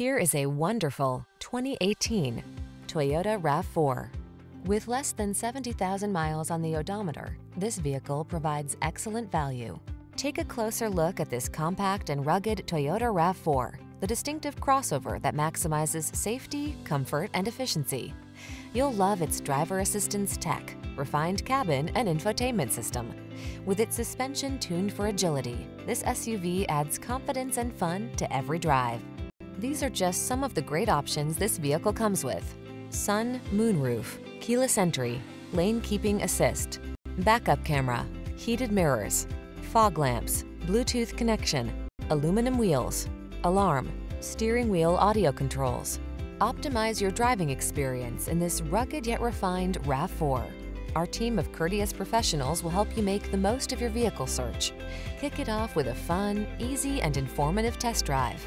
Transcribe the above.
Here is a wonderful 2018 Toyota RAV4. With less than 70,000 miles on the odometer, this vehicle provides excellent value. Take a closer look at this compact and rugged Toyota RAV4, the distinctive crossover that maximizes safety, comfort, and efficiency. You'll love its driver assistance tech, refined cabin, and infotainment system. With its suspension tuned for agility, this SUV adds confidence and fun to every drive. These are just some of the great options this vehicle comes with. Sun, moonroof, keyless entry, lane keeping assist, backup camera, heated mirrors, fog lamps, Bluetooth connection, aluminum wheels, alarm, steering wheel audio controls. Optimize your driving experience in this rugged yet refined RAV4. Our team of courteous professionals will help you make the most of your vehicle search. Kick it off with a fun, easy, and informative test drive.